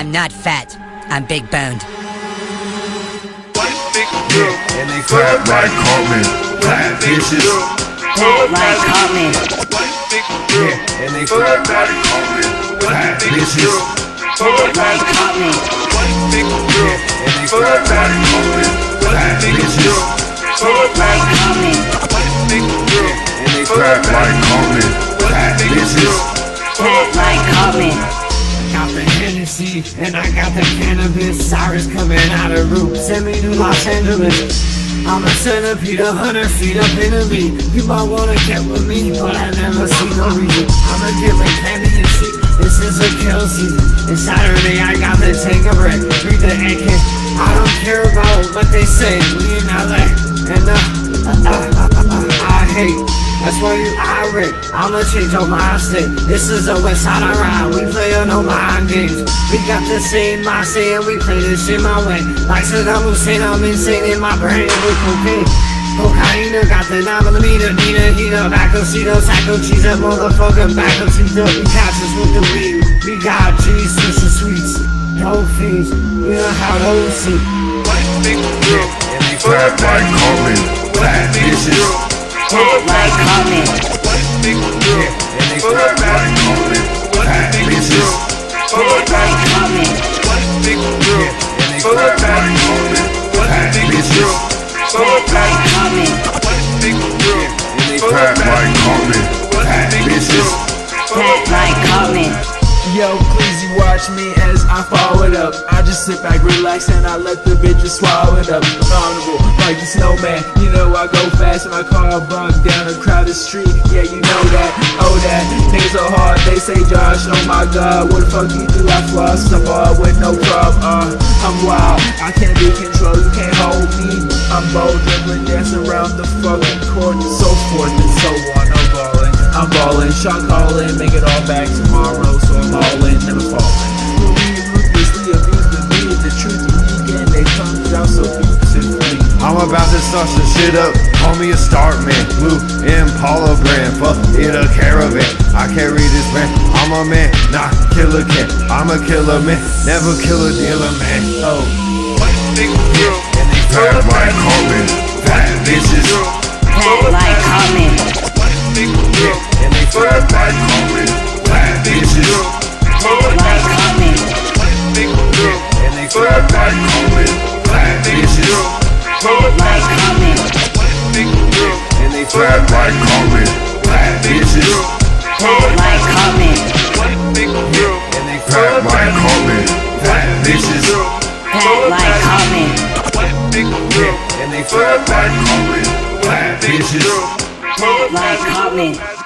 I'm not fat. I'm big boned. Yeah, and they fat like Cartman. Fat bitches. Fat like Cartman. Yeah, and they fat like Cartman. Fat bitches. Fat like Cartman. Yeah, and they fat like Cartman. Fat bitches. Fat like Cartman. Yeah, and they fat like Cartman. Fat bitches. Fat like Cartman. And I got the cannabis. Cyrus coming out of root. Send me to Los Angeles. I'm a centipede, a hundred feet up into me. You might wanna get with me, but I never see no reason. I'm a different shit. This is a kill season. It's Saturday, I got to take a break. Read the. I don't care about you. I'ma change your mind state. This is a West Side I ride. We playin' no mind games. We got the same mindset and we play this shit my way. Like Saddam Hussein, I'm insane in my brain with cocaine. Cocaine got the 9 millimeter, Nina, heater, backup, Cedo, psycho, cheese, that motherfucking backup, Cedo. We catch us with the weed. We got Jesus and sweets. Dope fiends. We know how those see. Yeah, and they fat like Cartman. Fat bitches. Fat like Cartman. Yeah, and they fat like Cartman. Fat bitches. Fat like Cartman. Yeah, and they fat like Cartman. Fat bitches. Fat like Cartman. Yeah, and they fat like Cartman. Fat bitches. Fat like Cartman. Yo, please you watch me as I it up. I just sit back, relax, and I let the bitches swallow it up. Vulnerable, like the snowman. You know I go fast in my car, bunk down a crowded street. Yeah, you know that, oh that. Niggas are hard, they say Josh, oh my god, what the fuck you do? I floss some bar with no problem. Uh, I'm wild, I can't be controlled, you can't hold me. I'm bold, dribbling, dancing around the fucking court, and so forth and so on. I'm balling, I'm balling, shot calling, make it all back tomorrow, so I'm all in, never falling. When we ruthlessly abuse the media, the truth weekend, they comes out so beautifully. I'm about to start some shit up. Call me a start man. Blue Impala brand. Fuck it, a caravan. I carry this brand. I'm a man, not killer can. I'm a killer man. Never kill a dealer, man. Oh. Yeah, and they fat Fat like Cartman. Fat bitches. Fat like Cartman. Yeah, and they fat like Cartman. Fat bitches. Fat like. Yeah, and they fat like Cartman. Fat bitches. Fat like Cartman.